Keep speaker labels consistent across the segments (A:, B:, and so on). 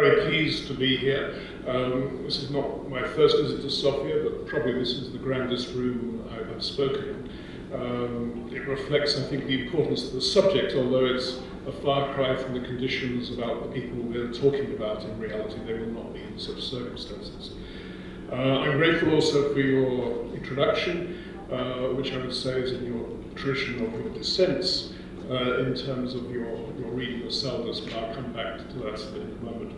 A: very pleased to be here. Um, this is not my first visit to Sofia, but probably this is the grandest room I've spoken in. Um, it reflects, I think, the importance of the subject, although it's a far cry from the conditions about the people we're talking about in reality. They will not be in such circumstances. Uh, I'm grateful also for your introduction, uh, which I would say is in your tradition of your descents uh, in terms of your, your reading of Salduz, but I'll come back to that in a moment.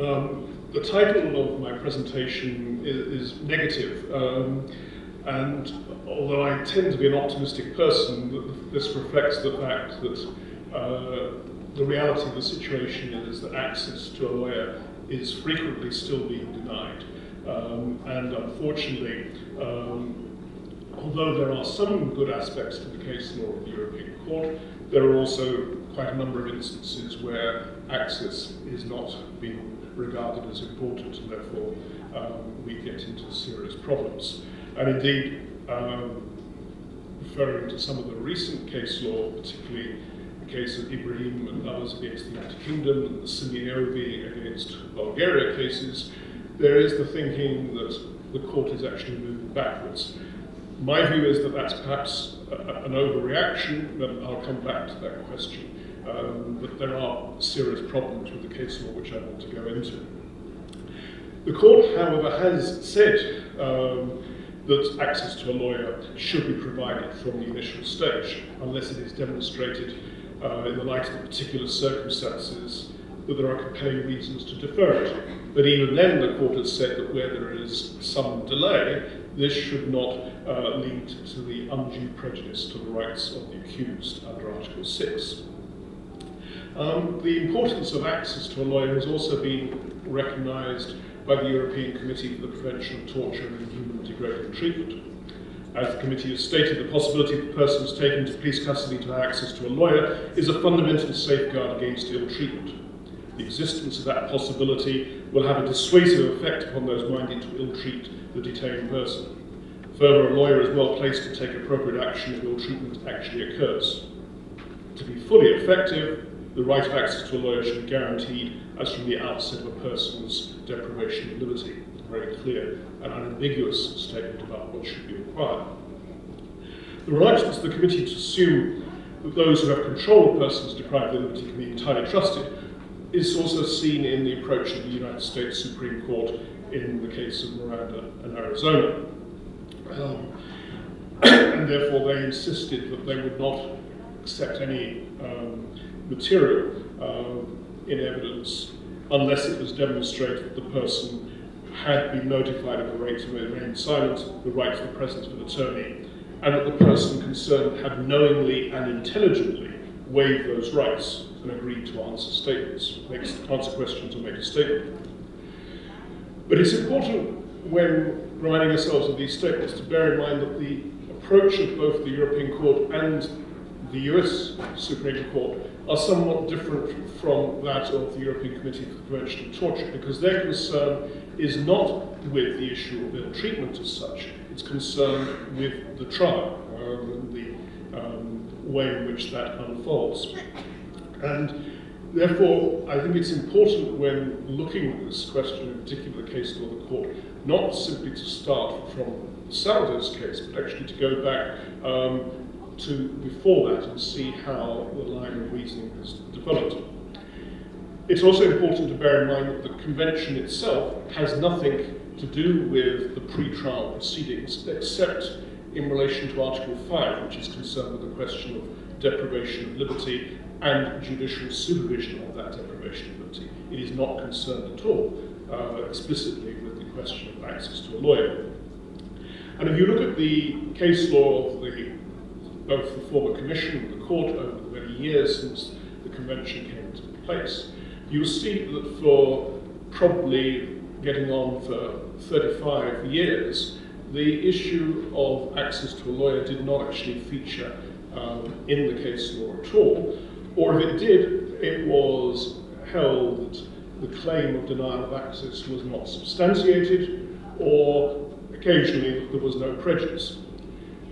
A: Um, the title of my presentation is, is negative. Um, and although I tend to be an optimistic person, this reflects the fact that uh, the reality of the situation is that access to a lawyer is frequently still being denied. Um, and unfortunately, um, although there are some good aspects to the case law of the European There are also quite a number of instances where access is not being regarded as important, and therefore um, we get into serious problems. And indeed, um, referring to some of the recent case law, particularly the case of Ibrahim and others against the United Kingdom and the Simeonovi against Bulgaria cases, there is the thinking that the court is actually moving backwards. My view is that that's perhaps a, an overreaction, but I'll come back to that question. Um, but there are serious problems with the case law which I want to go into. The court, however, has said um, that access to a lawyer should be provided from the initial stage, unless it is demonstrated uh, in the light of the particular circumstances that there are compelling reasons to defer it. But even then, the court has said that where there is some delay, this should not uh, lead to the undue prejudice to the rights of the accused under Article 6. Um, the importance of access to a lawyer has also been recognised by the European Committee for the Prevention of Torture and Inhuman Degrading Treatment. As the committee has stated, the possibility of persons taken to police custody to have access to a lawyer is a fundamental safeguard against ill treatment. The existence of that possibility will have a dissuasive effect upon those minded to ill-treat the detained person. Further, a lawyer is well placed to take appropriate action if ill treatment actually occurs. To be fully effective, the right of access to a lawyer should be guaranteed as from the outset of a person's deprivation of liberty. A very clear and unambiguous statement about what should be required. The reluctance of the committee to assume that those who have control of persons deprived of liberty can be entirely trusted is also seen in the approach of the United States Supreme Court in the case of Miranda and Arizona. Um, and therefore they insisted that they would not accept any um, material uh, in evidence unless it was demonstrated that the person had been notified of the right to remain silent, the right to the presence of an attorney, and that the person concerned had knowingly and intelligently waived those rights and agreed to answer statements, make, answer questions or make a statement. But it's important when reminding ourselves of these statements to bear in mind that the approach of both the European Court and the US Supreme Court are somewhat different from that of the European Committee for the Prevention of Torture because their concern is not with the issue of ill treatment as such, it's concerned with the trial um, and the um, way in which that unfolds. And therefore, I think it's important when looking at this question, in particular the case law of the court, not simply to start from the Salduz case, but actually to go back um, to before that and see how the line of reasoning has developed. It's also important to bear in mind that the convention itself has nothing to do with the pre-trial proceedings except in relation to Article 5, which is concerned with the question of deprivation of liberty and judicial supervision of that deprivation of liberty. It is not concerned at all uh, explicitly with the question of access to a lawyer. And if you look at the case law of the both the former commission and the court over the many years since the convention came into place, you'll see that for probably getting on for 35 years, the issue of access to a lawyer did not actually feature um, in the case law at all, or if it did, it was held that the claim of denial of access was not substantiated, or occasionally that there was no prejudice.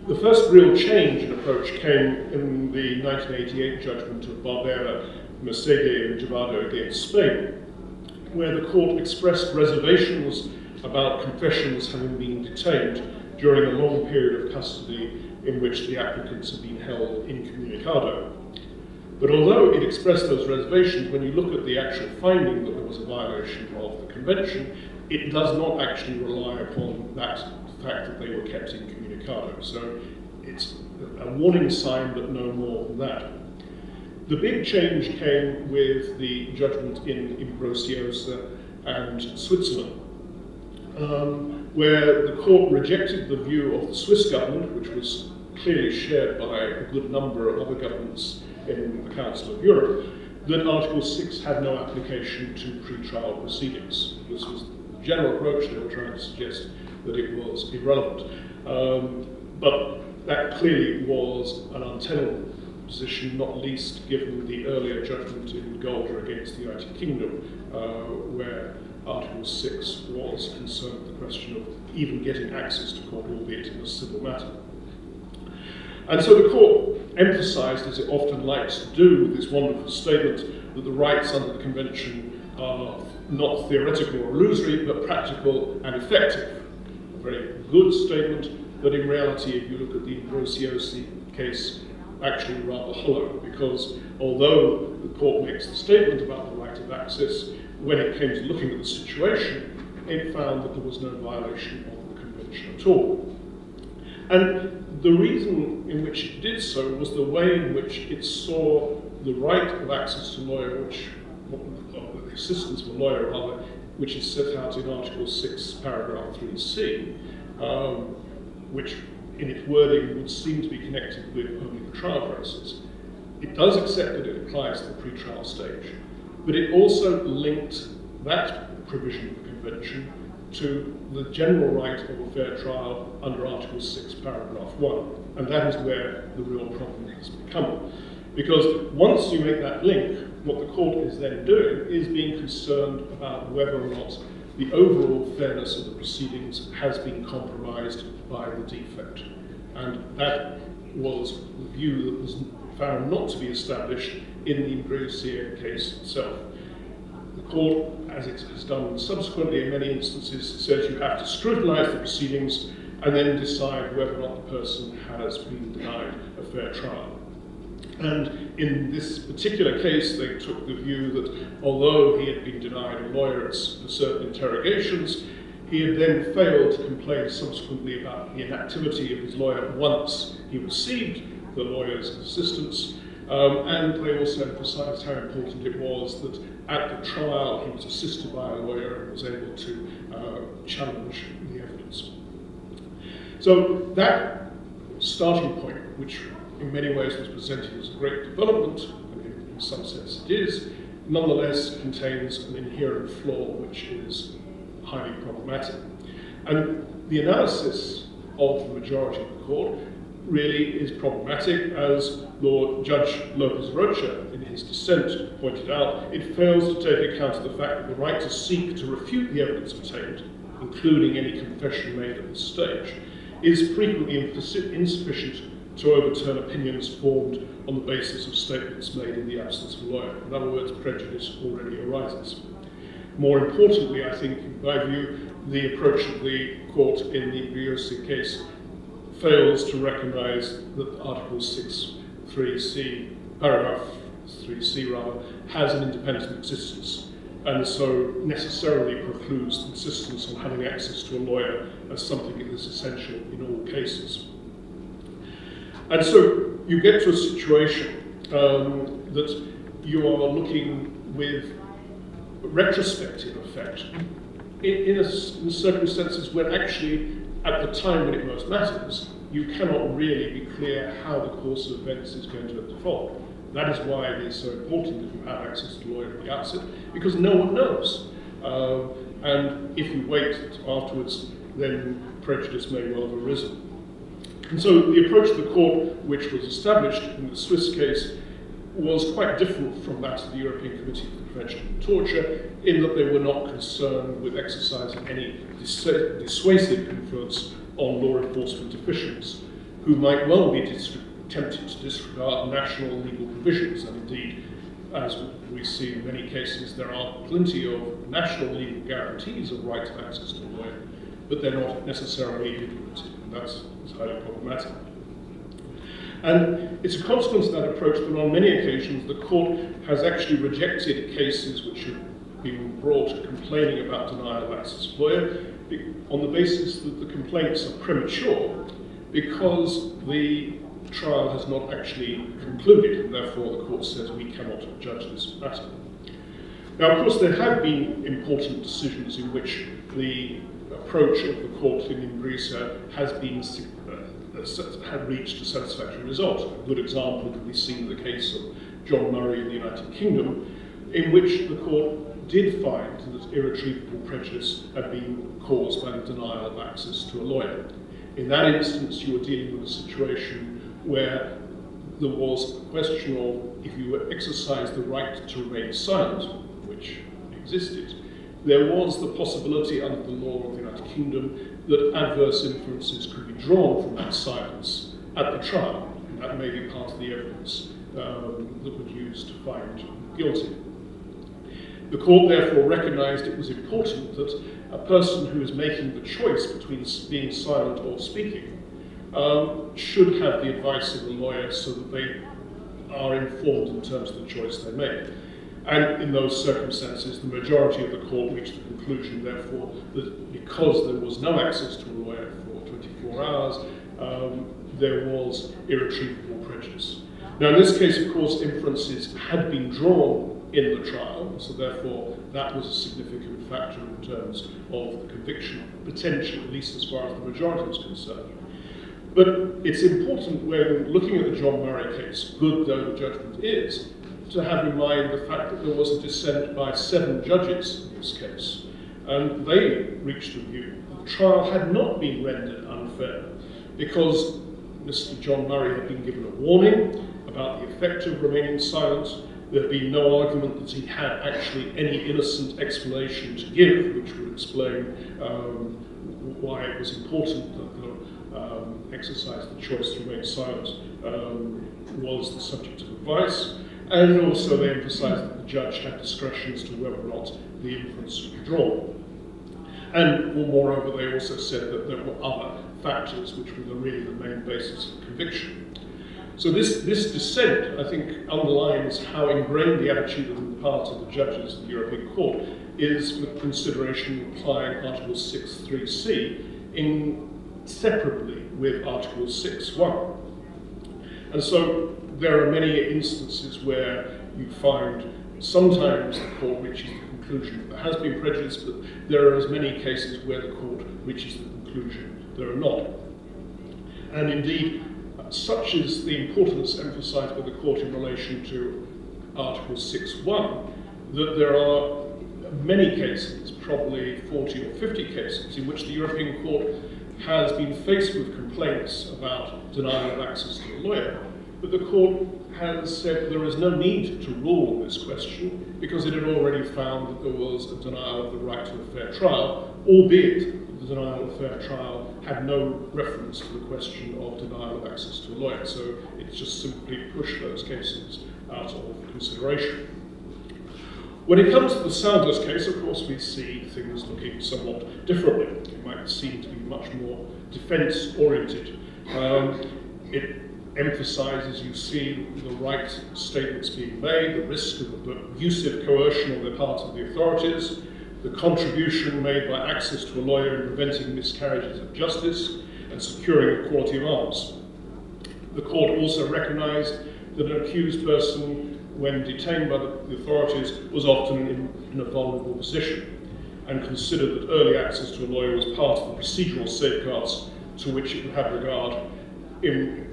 A: The first real change in approach came in the 1988 judgment of Barbera, Messegué and Jabardo against Spain. where the court expressed reservations about confessions having been detained during a long period of custody in which the applicants had been held incommunicado. But although it expressed those reservations, when you look at the actual finding that there was a violation of the convention, it does not actually rely upon that fact that they were kept incommunicado. So it's a warning sign, but no more than that. The big change came with the judgment in Imbrioscia and Switzerland, um, where the court rejected the view of the Swiss government, which was clearly shared by a good number of other governments in the Council of Europe, that Article 6 had no application to pre-trial proceedings. This was the general approach they were trying to suggest that it was irrelevant. Um, but that clearly was an untenable position, not least given the earlier judgment in Golder against the United Kingdom, uh, where Article 6 was concerned with the question of even getting access to court, albeit in a civil matter. And so the court emphasised, as it often likes to do, with this wonderful statement that the rights under the Convention are not theoretical or illusory, but practical and effective. A very good statement, but in reality, if you look at the Imbrioscia case, actually rather hollow, because although the court makes the statement about the right of access, when it came to looking at the situation, it found that there was no violation of the Convention at all. And the reason in which it did so was the way in which it saw the right of access to lawyer, which the assistance of a lawyer rather, which is set out in Article 6, paragraph 3c, um, which in its wording would seem to be connected with only the trial process. It does accept that it applies to the pre-trial stage, but it also linked that provision of the Convention to the general right of a fair trial under Article 6, paragraph 1. And that is where the real problem has become. Because once you make that link, what the court is then doing is being concerned about whether or not the overall fairness of the proceedings has been compromised by the defect. And that was the view that was found not to be established in the Imbrioscia case itself. Court, as it has done subsequently in many instances, says you have to scrutinise the proceedings and then decide whether or not the person has been denied a fair trial. And in this particular case, they took the view that although he had been denied a lawyer for certain interrogations, he had then failed to complain subsequently about the inactivity of his lawyer once he received the lawyer's assistance. Um, and they also emphasised how important it was that at the trial he was assisted by a lawyer and was able to uh, challenge the evidence. So that starting point, which in many ways was presented as a great development, and in some sense it is, nonetheless contains an inherent flaw which is highly problematic. And the analysis of the majority of the court really is problematic, as Lord Judge Lopes Rocha, in his dissent, pointed out. It fails to take account of the fact that the right to seek to refute the evidence obtained, including any confession made at this stage, is frequently insufficient to overturn opinions formed on the basis of statements made in the absence of a lawyer. In other words, prejudice already arises. More importantly, I think, in my view, the approach of the court in the Imbrioscia case fails to recognise that Article 6, 3c, paragraph 3c rather, has an independent existence and so necessarily precludes insistence on having access to a lawyer as something that is essential in all cases. And so you get to a situation um, that you are looking with retrospective effect in, in, a, in circumstances when actually, at the time when it most matters, you cannot really be clear how the course of events is going to unfold. That is why it is so important that you have access to a lawyer at the outset, because no one knows. Uh, and if you wait afterwards, then prejudice may well have arisen. And so the approach of the court, which was established in the Swiss case, was quite different from that of the European Committee of Torture, in that they were not concerned with exercising any dissuasive influence on law enforcement officials, who might well be tempted to disregard national legal provisions, and indeed as we see in many cases, there are plenty of national legal guarantees of right of access to a lawyer, but they're not necessarily implemented, and that's highly problematic. And it's a consequence of that approach that on many occasions the court has actually rejected cases which have been brought complaining about denial of access to lawyer on the basis that the complaints are premature because the trial has not actually concluded, and therefore the court says we cannot judge this matter. Now, of course, there have been important decisions in which the approach of the court in Imbrioscia has been uh, had reached a satisfactory result. A good example can be seen in the case of John Murray in the United Kingdom, in which the court did find that irretrievable prejudice had been caused by the denial of access to a lawyer. In that instance, you were dealing with a situation where there was a question of if you exercised the right to remain silent, which existed, there was the possibility under the law of the United Kingdom that adverse inferences could be drawn from that silence at the trial. And that may be part of the evidence um, that was used to find guilty. The court therefore recognised it was important that a person who is making the choice between being silent or speaking um, should have the advice of the lawyer so that they are informed in terms of the choice they make. And in those circumstances, the majority of the court reached the conclusion, therefore, that because there was no access to a lawyer for 24 hours, um, there was irretrievable prejudice. Now, in this case, of course, inferences had been drawn in the trial, so therefore that was a significant factor in terms of the conviction, potential, at least as far as the majority was concerned. But it's important when looking at the John Murray case, good though the judgment is, to have in mind the fact that there was a dissent by seven judges in this case. And they reached the view that the trial had not been rendered unfair because Mr. John Murray had been given a warning about the effect of remaining silent. There had been no argument that he had actually any innocent explanation to give, which would explain um, why it was important that the um, exercise the choice to remain silent um, was the subject of advice. And also they emphasised that the judge had discretion as to whether or not the inference should be drawn. And well, moreover, they also said that there were other factors which were the, really the main basis of conviction. So this, this dissent, I think, underlines how ingrained the attitude on the part of the judges of the European Court is with consideration applying Article 6.3c in separately with Article 6.1. And so there are many instances where you find sometimes the court reaches the conclusion. That has been prejudice, but there are as many cases where the court reaches the conclusion. There are not. And indeed, such is the importance emphasized by the court in relation to Article 6.1 that there are many cases, probably 40 or 50 cases, in which the European Court has been faced with complaints about denial of access to a lawyer, but the court has said there is no need to rule on this question because it had already found that there was a denial of the right to a fair trial, albeit the denial of fair trial had no reference to the question of denial of access to a lawyer. So it just simply pushed those cases out of consideration. When it comes to the Salduz case, of course, we see things looking somewhat differently. It might seem to be much more defense-oriented. Um, it emphasizes, you see, the right statements being made, the risk of abusive coercion on the part of the authorities, the contribution made by access to a lawyer in preventing miscarriages of justice and securing equality of arms. The court also recognized that an accused person when detained by the authorities, was often in, in a vulnerable position and considered that early access to a lawyer was part of the procedural safeguards to which it would have regard in,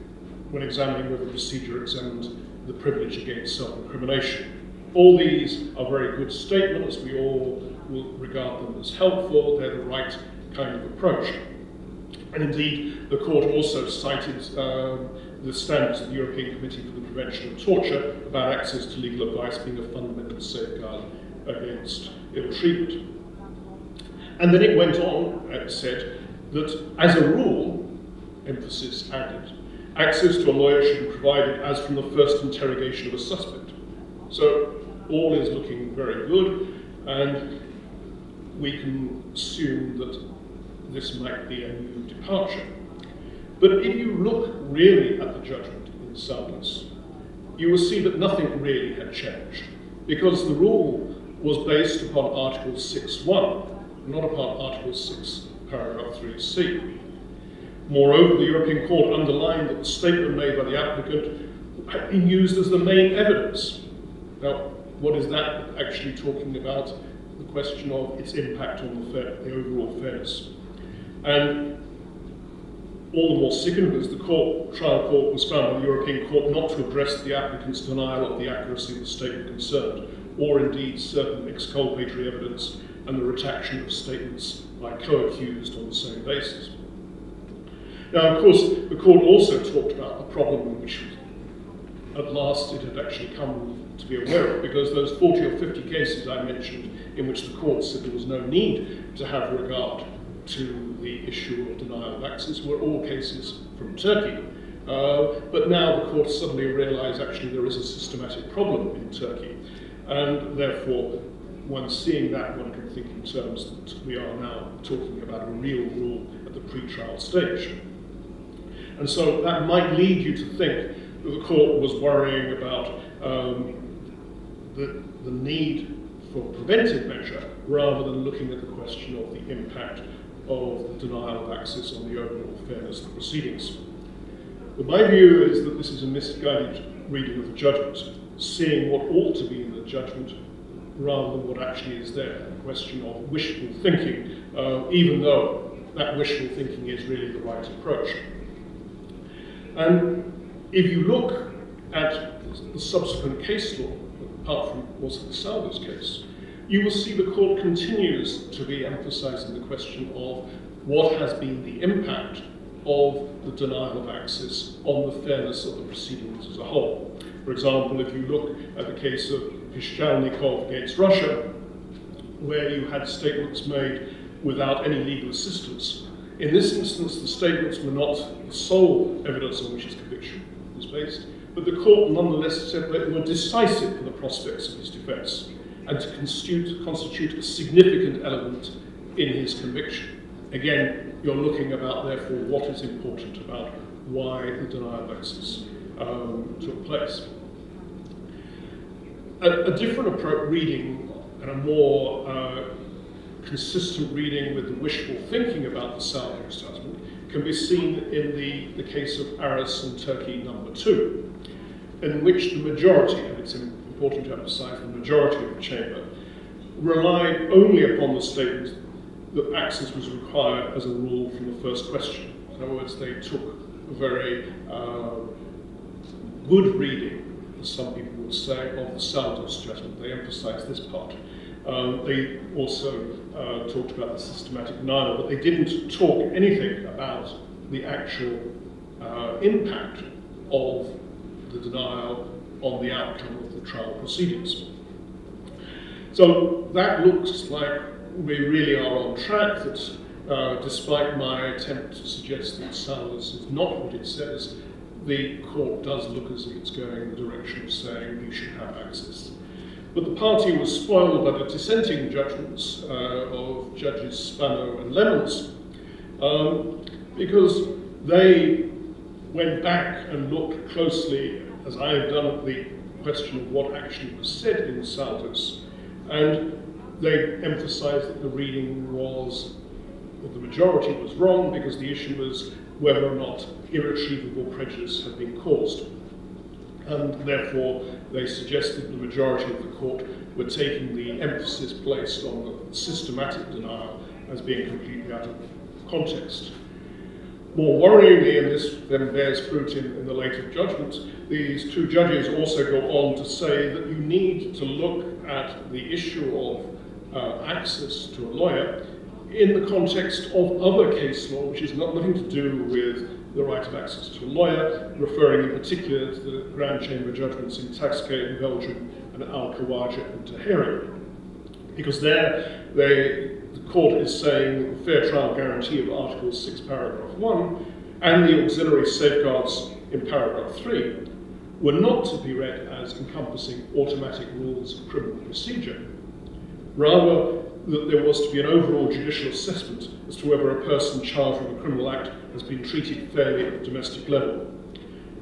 A: when examining whether the procedure examined the privilege against self-incrimination. All these are very good statements. We all will regard them as helpful. They're the right kind of approach. And indeed, the court also cited um, the standards of the European Committee for the Prevention of Torture about access to legal advice being a fundamental safeguard against ill treatment. And then it went on and said that as a rule, emphasis added, access to a lawyer should be provided as from the first interrogation of a suspect. So all is looking very good, and we can assume that this might be a new departure. But if you look really at the judgment in Salduz, you will see that nothing really had changed, because the rule was based upon Article 6.1, not upon Article 6, paragraph 3c. Moreover, the European Court underlined that the statement made by the applicant had been used as the main evidence. Now, what is that actually talking about? The question of its impact on the, fair, the overall fairness. And all the more sickening as the court, trial court was found by the European Court not to address the applicant's denial of the accuracy of the statement concerned, or indeed certain exculpatory evidence and the retraction of statements by co-accused on the same basis. Now, of course, the court also talked about the problem which at last it had actually come to be aware of, because those 40 or 50 cases I mentioned in which the court said there was no need to have regard to the issue of denial of access were all cases from Turkey. Uh, but now the court suddenly realized actually there is a systematic problem in Turkey. And therefore, when seeing that, one can think in terms that we are now talking about a real rule at the pre-trial stage. And so that might lead you to think that the court was worrying about um, the, the need for preventive measure rather than looking at the question of the impact of the denial of access on the overall fairness of the proceedings. But my view is that this is a misguided reading of the judgment, seeing what ought to be in the judgment rather than what actually is there, a question of wishful thinking, uh, even though that wishful thinking is really the right approach. And if you look at the subsequent case law, apart from also the Salduz case, you will see the court continues to be emphasizing the question of what has been the impact of the denial of access on the fairness of the proceedings as a whole. For example, if you look at the case of Pishchalnikov against Russia, where you had statements made without any legal assistance, in this instance, the statements were not the sole evidence on which his conviction was based, but the court nonetheless said that they were decisive for the prospects of his defence and to constitute, constitute a significant element in his conviction. Again, you're looking about, therefore, what is important about why the denial of access um, took place. A, a different approach reading and a more uh, consistent reading with the wishful thinking about the Salduz judgment can be seen in the, the case of Aras and Turkey number two, in which the majority, and it's important to emphasize the majority of the chamber, relied only upon the statement that access was required as a rule from the first question. In other words, they took a very uh, good reading, as some people would say, of the Salduz judgment. They emphasized this part. Um, they also uh, talked about the systematic denial, but they didn't talk anything about the actual uh, impact of the denial on the outcome of the trial proceedings. So that looks like we really are on track, that uh, despite my attempt to suggest that Salduz is not what it says, the court does look as if it's going in the direction of saying you should have access but the party was spoiled by the dissenting judgments uh, of Judges Spano and Lemmens um, because they went back and looked closely, as I have done, at the question of what actually was said in Salduz, and they emphasized that the reading was, or the majority was wrong because the issue was whether or not irretrievable prejudice had been caused. And therefore, they suggested the majority of the court were taking the emphasis placed on the systematic denial as being completely out of context. More worryingly, and this then bears fruit in, in the later judgments, these two judges also go on to say that you need to look at the issue of uh, access to a lawyer in the context of other case law, which is not nothing to do with the right of access to a lawyer, referring in particular to the Grand Chamber judgments in Taxquet in Belgium and Al Khawaja and Tahery. Because there, they, the court is saying the fair trial guarantee of Article 6, paragraph 1, and the auxiliary safeguards in paragraph 3 were not to be read as encompassing automatic rules of criminal procedure. Rather, that there was to be an overall judicial assessment as to whether a person charged with a criminal act has been treated fairly at the domestic level.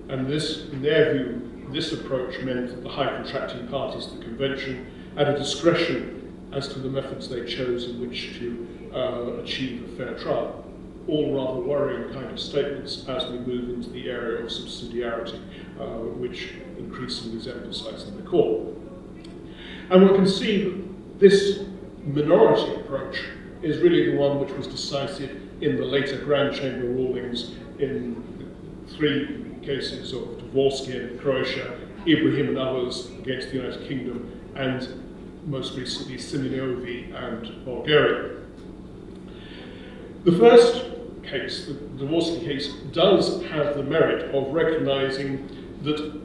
A: And this, in their view, this approach meant that the high contracting parties of the convention had a discretion as to the methods they chose in which to uh, achieve a fair trial. All rather worrying kind of statements as we move into the area of subsidiarity, uh, which increasingly is emphasized in the court. And one can see that this minority approach is really the one which was decisive in the later Grand Chamber rulings in three cases of Dvorski in Croatia, Ibrahim and others against the United Kingdom, and most recently Simeonovi and Bulgaria. The first case, the Dvorski case, does have the merit of recognizing that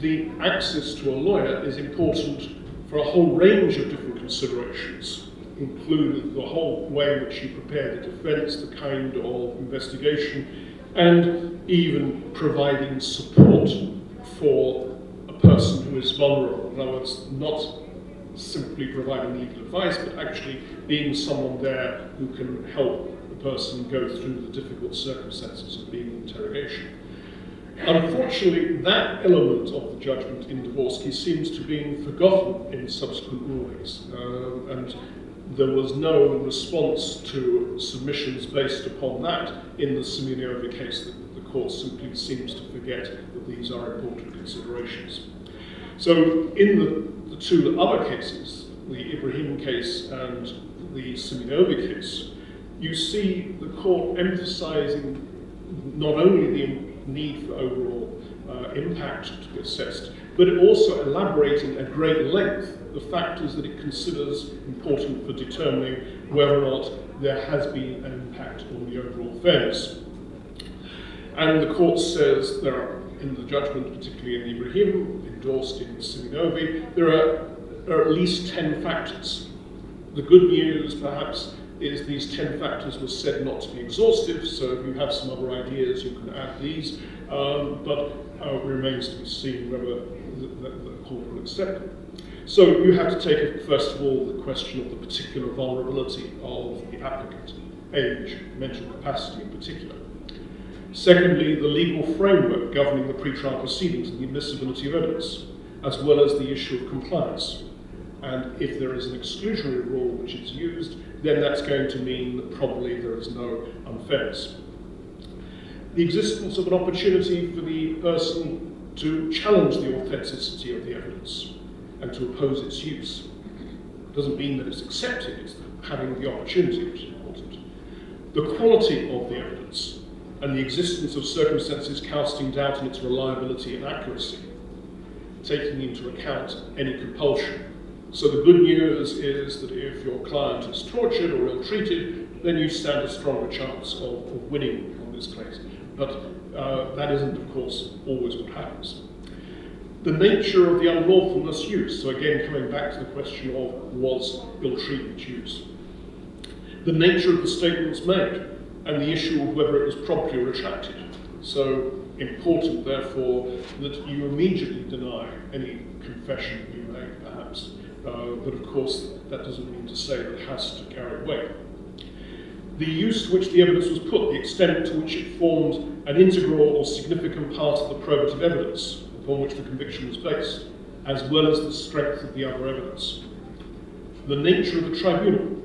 A: the access to a lawyer is important for a whole range of different considerations, including the whole way in which you prepare the defense, the kind of investigation, and even providing support for a person who is vulnerable. In other words, not simply providing legal advice, but actually being someone there who can help the person go through the difficult circumstances of being in interrogation. Unfortunately, that element of the judgment in Dvorski seems to be forgotten in subsequent rulings, uh, and there was no response to submissions based upon that in the Simeonovi case that the court simply seems to forget that these are important considerations. So in the, the two other cases, the Ibrahim case and the Simeonovi case, you see the court emphasizing not only the need for overall uh, impact to be assessed, but also elaborating at great length the factors that it considers important for determining whether or not there has been an impact on the overall fairness. And the court says there are, in the judgment, particularly in Ibrahim, endorsed in Simeonovi, there are, are at least 10 factors. The good news, perhaps, is these 10 factors were said not to be exhaustive, so if you have some other ideas, you can add these, um, but uh, it remains to be seen whether the, court will accept it. So you have to take, first of all, the question of the particular vulnerability of the applicant, age, mental capacity in particular. Secondly, the legal framework governing the pretrial proceedings and the admissibility of evidence, as well as the issue of compliance. And if there is an exclusionary rule which is used, then that's going to mean that probably there is no unfairness. The existence of an opportunity for the person to challenge the authenticity of the evidence and to oppose its use. doesn't mean that it's accepted, it's having the opportunity which is important. The quality of the evidence and the existence of circumstances casting doubt on its reliability and accuracy, taking into account any compulsion so the good news is that if your client is tortured or ill-treated, then you stand a stronger chance of, of winning on this case. But uh, that isn't, of course, always what happens. The nature of the unlawfulness use, so again coming back to the question of was ill-treatment use. The nature of the statements made, and the issue of whether it was properly retracted. So important, therefore, that you immediately deny any confession you make, perhaps. Uh, but of course, that doesn't mean to say that it has to carry weight. The use to which the evidence was put, the extent to which it formed an integral or significant part of the probative evidence upon which the conviction was based, as well as the strength of the other evidence. The nature of the tribunal,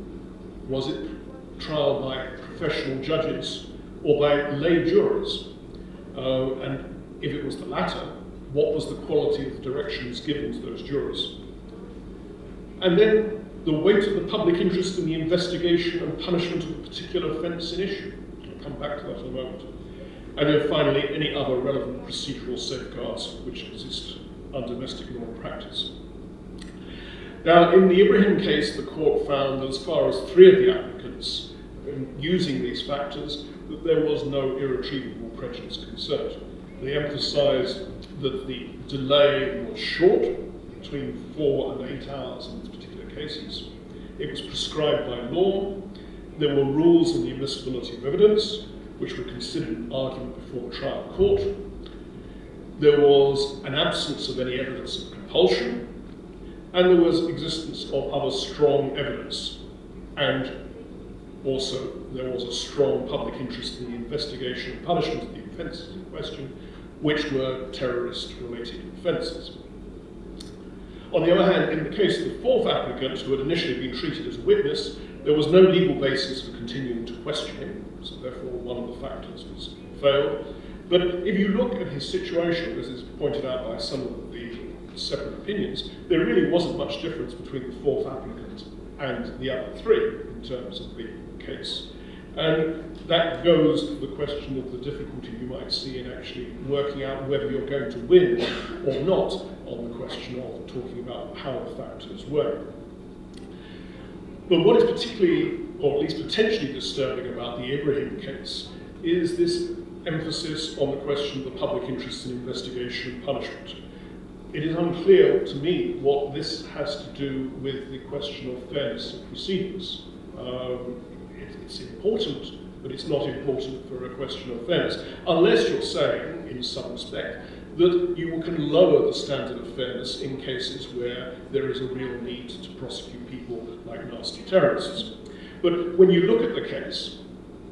A: was it trial by professional judges or by lay jurors? Uh, and if it was the latter, what was the quality of the directions given to those jurors? And then the weight of the public interest in the investigation and punishment of a particular offence in issue. I'll come back to that in a moment. And then finally, any other relevant procedural safeguards which exist under domestic law practice. Now, in the Ibrahim case, the court found that as far as three of the applicants using these factors, that there was no irretrievable prejudice concerned. They emphasised that the delay was short, between four and eight hours in cases. It was prescribed by law. There were rules on the admissibility of evidence, which were considered an argument before a trial court. there was an absence of any evidence of compulsion, and there was existence of other strong evidence. And also, there was a strong public interest in the investigation and punishment of the offences in question, which were terrorist-related offences. On the other hand, in the case of the fourth applicant, who had initially been treated as a witness, there was no legal basis for continuing to question him, so therefore one of the factors was failed. But if you look at his situation, as is pointed out by some of the separate opinions, there really wasn't much difference between the fourth applicant and the other three in terms of the case. And that goes to the question of the difficulty you might see in actually working out whether you're going to win or not on the question of talking about how the factors work. But what is particularly, or at least potentially disturbing about the Ibrahim case is this emphasis on the question of the public interest in investigation and punishment. It is unclear to me what this has to do with the question of fairness of proceedings. Um, it, it's important, but it's not important for a question of fairness, unless you're saying, in some respect, that you can lower the standard of fairness in cases where there is a real need to prosecute people like nasty terrorists. But when you look at the case,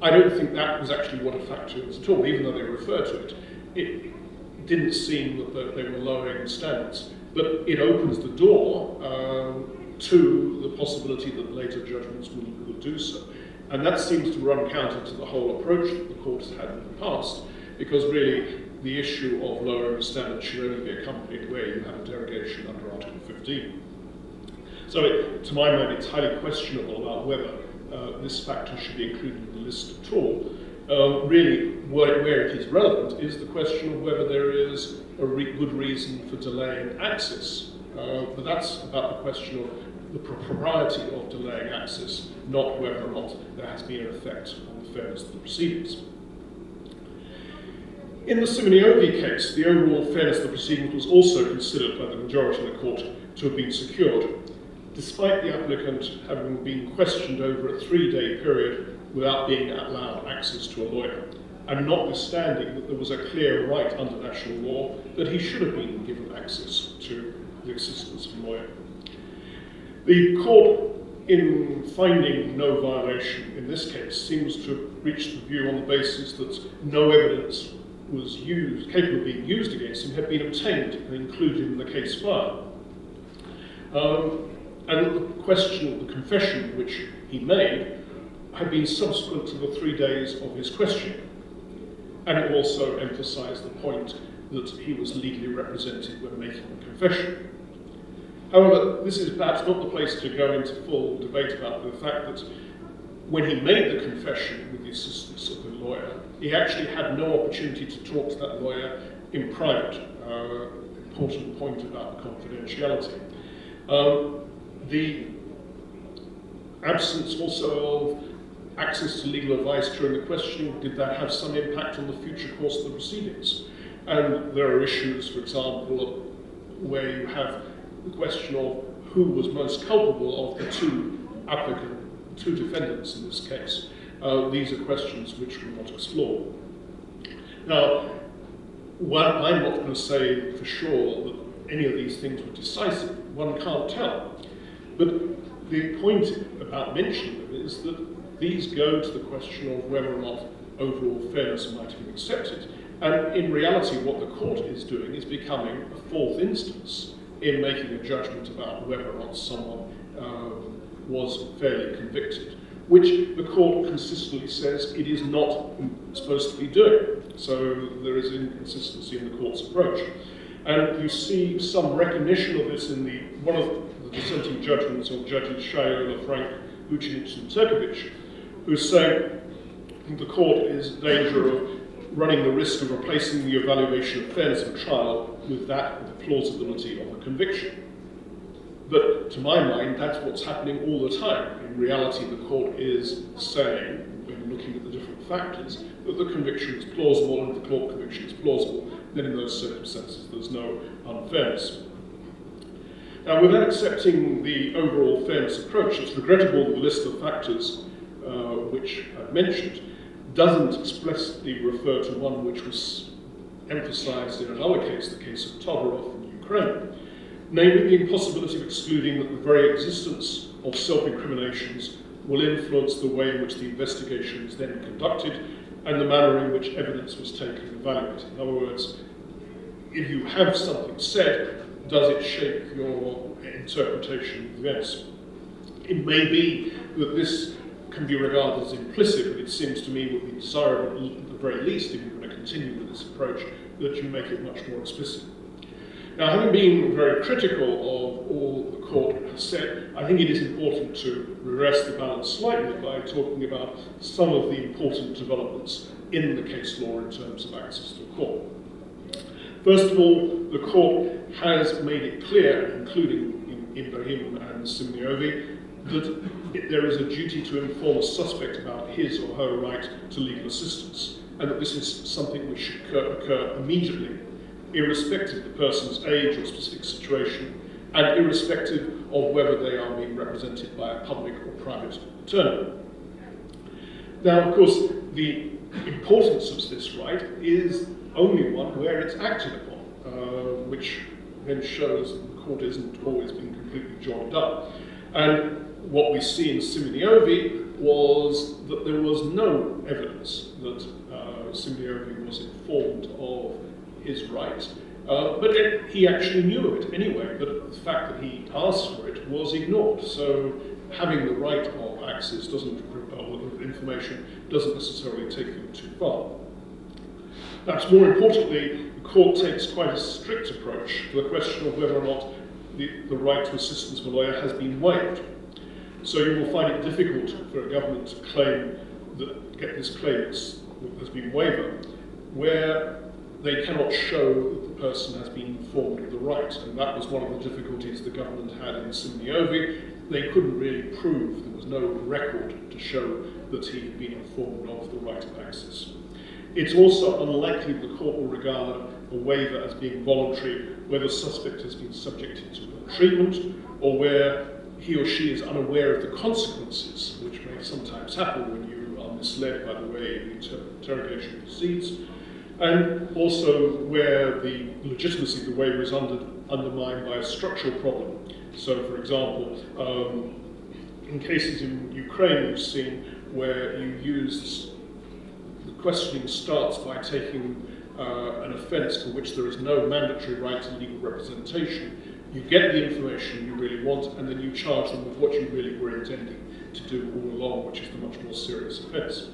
A: I don't think that was actually what a factor was at all, even though they refer to it. It didn't seem that they were lowering the standards, but it opens the door um, to the possibility that later judgments will, would do so. And that seems to run counter to the whole approach that the court has had in the past, because really the issue of lowering the standard should only be accompanied where you have a derogation under Article 15. So it, to my mind, it's highly questionable about whether uh, this factor should be included in the list at all. Uh, really, where, where, it is relevant is the question of whether there is a re good reason for delaying access. Uh, but that's about the question of the propriety of delaying access, not whether or not there has been an effect on the fairness of the proceedings. In the Simeonovi case, the overall fairness of the proceedings was also considered by the majority of the court to have been secured, despite the applicant having been questioned over a three-day period without being allowed access to a lawyer, and notwithstanding that there was a clear right under national law that he should have been given access to the assistance of a lawyer. The court, in finding no violation in this case, seems to have reached the view on the basis that no evidence was used, capable of being used against him, had been obtained and included in the case file. Um, and the question of the confession which he made had been subsequent to the three days of his questioning. And it also emphasised the point that he was legally represented when making the confession. However, this is perhaps not the place to go into full debate about the fact that when he made the confession with the assistance of the lawyer, he actually had no opportunity to talk to that lawyer in private. Uh, important point about confidentiality. Um, the absence also of access to legal advice during the questioning, did that have some impact on the future course of the proceedings? And there are issues, for example, where you have the question of who was most culpable of the two applicant, two defendants in this case. Uh, these are questions which we want to explore. Now, well, I'm not going to say for sure that any of these things were decisive. One can't tell. But the point about mentioning them is that these go to the question of whether or not overall fairness might have been accepted. And in reality, what the court is doing is becoming a fourth instance in making a judgment about whether or not someone um, was fairly convicted which the court consistently says it is not supposed to be doing. So there is inconsistency in the court's approach. And you see some recognition of this in the one of the dissenting judgments of judges Shayola, Frank, Vucinic, and Turkovic, who say the court is in danger of running the risk of replacing the evaluation of fairness of trial with that of the plausibility of a conviction. But to my mind, that's what's happening all the time. In reality, the court is saying, when looking at the different factors, that the conviction is plausible, and the court conviction is plausible, then in those circumstances there's no unfairness. Now, without accepting the overall fairness approach, it's regrettable that the list of factors uh, which I've mentioned doesn't explicitly refer to one which was emphasized in another case, the case of Todorov in Ukraine, namely the impossibility of excluding that the very existence of self-incriminations will influence the way in which the investigation is then conducted and the manner in which evidence was taken and evaluated. In other words, if you have something said, does it shape your interpretation of events? It may be that this can be regarded as implicit, but it seems to me would be desirable, at the very least, if you're going to continue with this approach, that you make it much more explicit. Now, having been very critical of all the court has said, I think it is important to redress the balance slightly by talking about some of the important developments in the case law in terms of access to court. First of all, the court has made it clear, including in Ibrahim and Simeonovi, that there is a duty to inform a suspect about his or her right to legal assistance, and that this is something which should occur, occur immediately, irrespective of the person's age or specific situation, and irrespective of whether they are being represented by a public or private attorney. Now, of course, the importance of this right is only one where it's acted upon, uh, which then shows that the court isn't always being completely joined up. And what we see in Simeonovi was that there was no evidence that uh, Simeonovi was informed of his right, uh, but it, he actually knew of it anyway, but the fact that he asked for it was ignored. So having the right of access doesn't, or information doesn't necessarily take you too far. Perhaps more importantly, the court takes quite a strict approach to the question of whether or not the, the right to assistance of a lawyer has been waived. So you will find it difficult for a government to claim that get this claim has been waived, where they cannot show that the person has been informed of the right. And that was one of the difficulties the government had in Simeonovi. They couldn't really prove, there was no record to show that he had been informed of the right of access. It's also unlikely the court will regard a waiver as being voluntary where the suspect has been subjected to treatment or where he or she is unaware of the consequences, which may sometimes happen when you are misled by the way the inter interrogation proceeds, and also where the legitimacy of the waiver is under, undermined by a structural problem. So, for example, um, in cases in Ukraine, we've seen where you use the questioning starts by taking uh, an offence for which there is no mandatory right to legal representation you get the information you really want, and then you charge them with what you really were intending to do all along, which is the much more serious offence.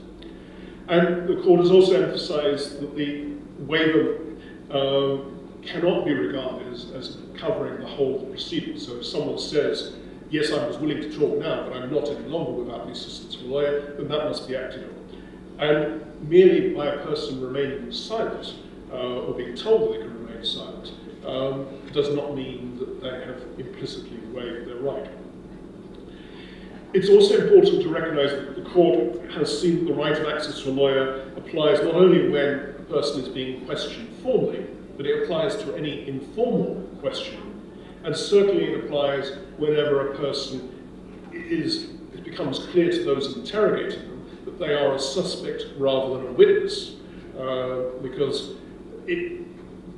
A: And the court has also emphasised that the waiver uh, cannot be regarded as, as covering the whole proceeding. So if someone says, yes, I was willing to talk now, but I'm not any longer without the assistance of a lawyer, then that must be acted on. And merely by a person remaining silent, uh, or being told that they can remain silent, um, does not mean that they have implicitly waived their right. It's also important to recognise that the court has seen that the right of access to a lawyer applies not only when a person is being questioned formally, but it applies to any informal questioning. And certainly it applies whenever a person is, it becomes clear to those interrogating them that they are a suspect rather than a witness, uh, because it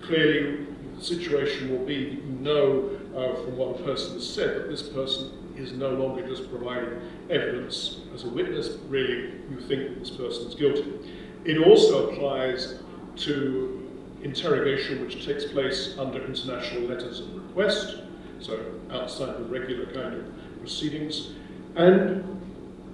A: clearly the situation will be that you know uh, from what a person has said that this person is no longer just providing evidence as a witness, really you think this person is guilty. It also applies to interrogation which takes place under international letters of request, so outside the regular kind of proceedings, and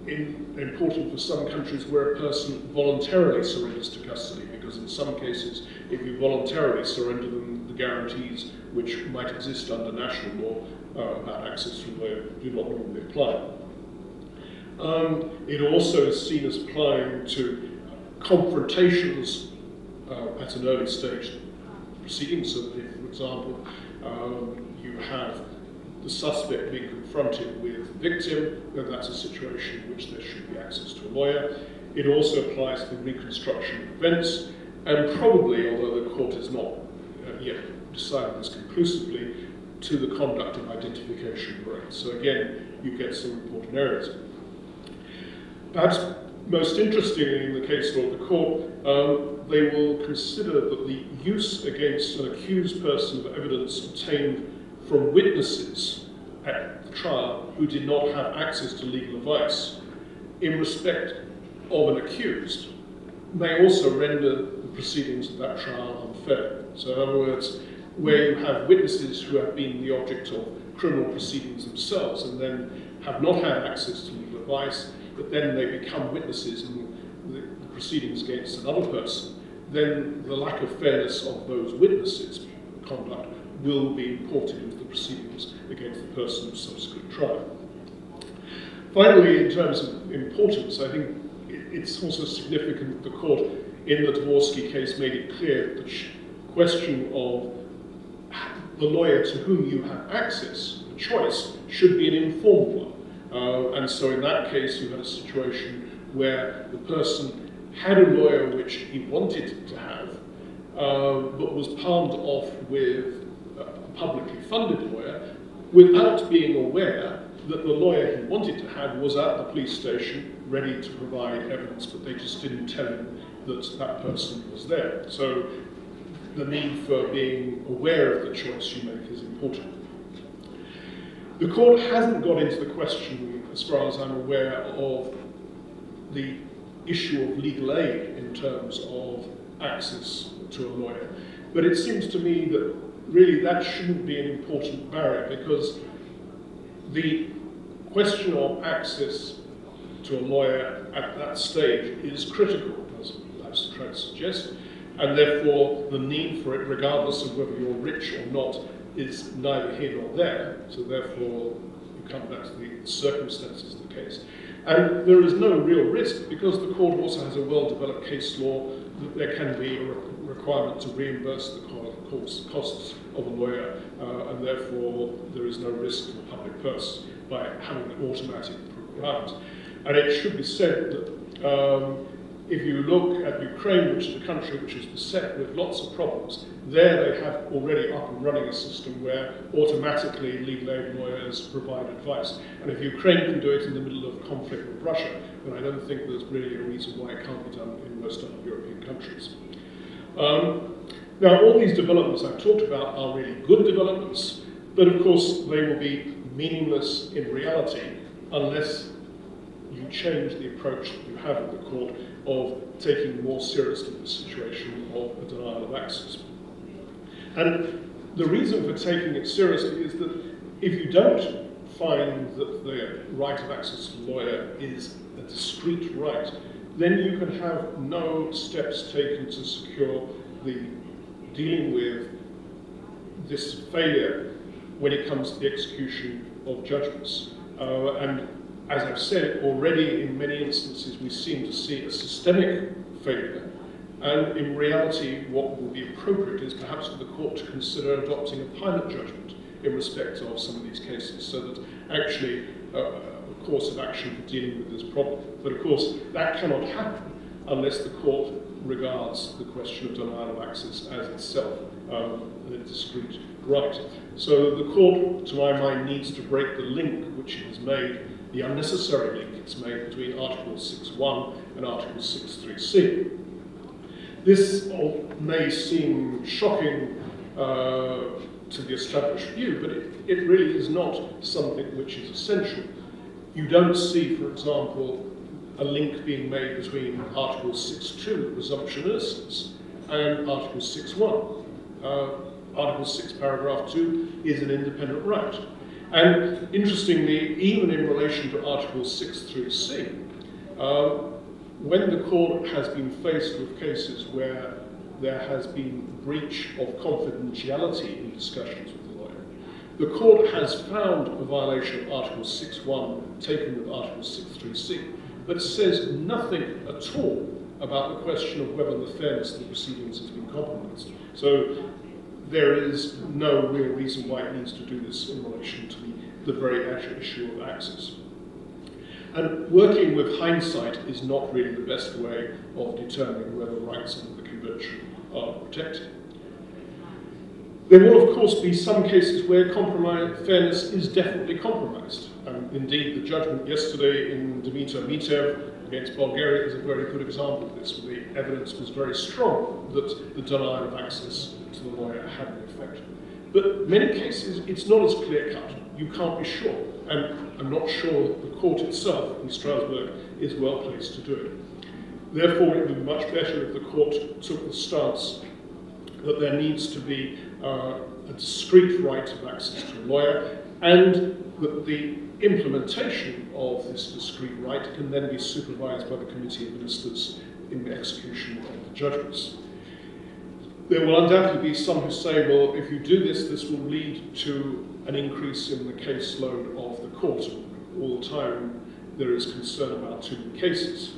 A: in, important for some countries where a person voluntarily surrenders to custody, because in some cases, if you voluntarily surrender them, the guarantees which might exist under national law uh, about access to lawyer do not normally apply. Um, it also is seen as applying to confrontations uh, at an early stage proceedings. So if, for example, um, you have the suspect being confronted with the victim, then that's a situation in which there should be access to a lawyer. It also applies to the reconstruction of events, and probably, although the court has not uh, yet decided this conclusively, to the conduct of identification rights. So again, you get some important areas. Perhaps most interestingly, in the case law of the court, um, they will consider that the use against an accused person of evidence obtained from witnesses at the trial who did not have access to legal advice in respect of an accused may also render the proceedings of that trial unfair. So in other words, where you have witnesses who have been the object of criminal proceedings themselves and then have not had access to legal advice, but then they become witnesses in the, the proceedings against another person, then the lack of fairness of those witnesses' conduct will be imported into the proceedings against the person of subsequent trial. Finally, in terms of importance, I think it's also significant that the court in the Dvorski case made it clear that the question of the lawyer to whom you have access, the choice, should be an informed one. Uh, and so in that case, you had a situation where the person had a lawyer which he wanted to have, uh, but was palmed off with a publicly funded lawyer without being aware that the lawyer he wanted to have was at the police station ready to provide evidence, but they just didn't tell him that that person was there. So the need for being aware of the choice you make is important. The court hasn't got into the question, as far as I'm aware, of the issue of legal aid in terms of access to a lawyer. But it seems to me that really that shouldn't be an important barrier because the question of access to a lawyer at that stage is critical, as I've tried to suggest, and therefore the need for it, regardless of whether you're rich or not, is neither here nor there, so therefore you come back to the circumstances of the case. And there is no real risk, because the court also has a well-developed case law, that there can be a requirement to reimburse the costs of a lawyer, uh, and therefore there is no risk to the public purse by having an automatic requirement. And it should be said that um, if you look at Ukraine, which is a country which is beset with lots of problems, there they have already up and running a system where automatically legal aid lawyers provide advice. And if Ukraine can do it in the middle of conflict with Russia, then I don't think there's really a reason why it can't be done in most other European countries. Um, now, all these developments I've talked about are really good developments, but of course they will be meaningless in reality unless you change the approach that you have in the court of taking more seriously the situation of a denial of access. And the reason for taking it seriously is that if you don't find that the right of access to lawyer is a discrete right, then you can have no steps taken to secure the dealing with this failure when it comes to the execution of judgments. Uh, and as I've said, already in many instances we seem to see a systemic failure. And in reality, what will be appropriate is perhaps for the court to consider adopting a pilot judgment in respect of some of these cases, so that actually uh, a course of action for dealing with this problem. But of course, that cannot happen unless the court regards the question of denial of access as itself um, a discrete right. So the court, to my mind, needs to break the link which it has made the unnecessary link it's made between Article 6.1 and Article 6.3c. This may seem shocking uh, to the established view, but it, it really is not something which is essential. You don't see, for example, a link being made between Article 6.2, the presumption of innocence, and Article 6.1. Uh, Article 6, paragraph 2 is an independent right. And interestingly, even in relation to Article 6.3c, uh, when the court has been faced with cases where there has been breach of confidentiality in discussions with the lawyer, the court has found a violation of Article 6.1 taken with Article 6.3c, but says nothing at all about the question of whether the fairness of the proceedings has been compromised. So there is no real reason why it needs to do this in relation to the, the very actual issue of access. And working with hindsight is not really the best way of determining whether rights under the Convention are protected. There will, of course, be some cases where fairness is definitely compromised. Um, indeed, the judgment yesterday in Dimitar Mitev against Bulgaria is a very good example of this, the evidence was very strong that the denial of access to the lawyer had an effect. But many cases, it's not as clear-cut. You can't be sure. And I'm not sure that the court itself in Strasbourg is well placed to do it. Therefore, it would be much better if the court took the stance that there needs to be uh, a discrete right of access to a lawyer and that the implementation of this discrete right can then be supervised by the Committee of Ministers in the execution of the judgments. There will undoubtedly be some who say, well, if you do this, this will lead to an increase in the caseload of the court. All the time there is concern about too many cases.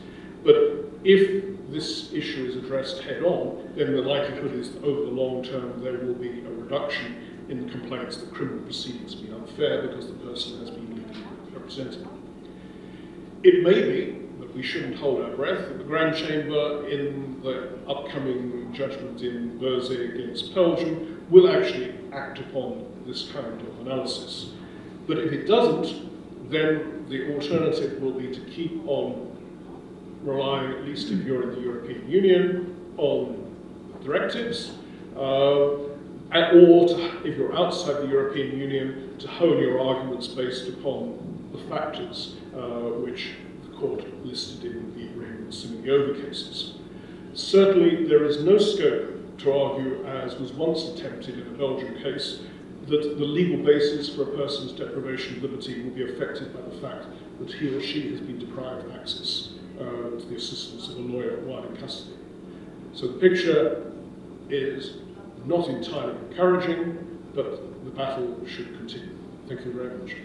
A: But if this issue is addressed head on, then the likelihood is that over the long term there will be a reduction in complaints that criminal proceedings have been unfair because the person has been legally represented. It may be that we shouldn't hold our breath, that the Grand Chamber in the upcoming judgment in Beuze against Belgium will actually act upon this kind of analysis. But if it doesn't, then the alternative will be to keep on relying, at least if you're in the European Union, on directives, uh, or to, if you're outside the European Union, to hone your arguments based upon the factors uh, which the court listed in the Ibrahim and cases. Certainly, there is no scope to argue, as was once attempted in a Belgian case, that the legal basis for a person's deprivation of liberty will be affected by the fact that he or she has been deprived of access uh, to the assistance of a lawyer while in custody. So the picture is not entirely encouraging, but the battle should continue. Thank you very much.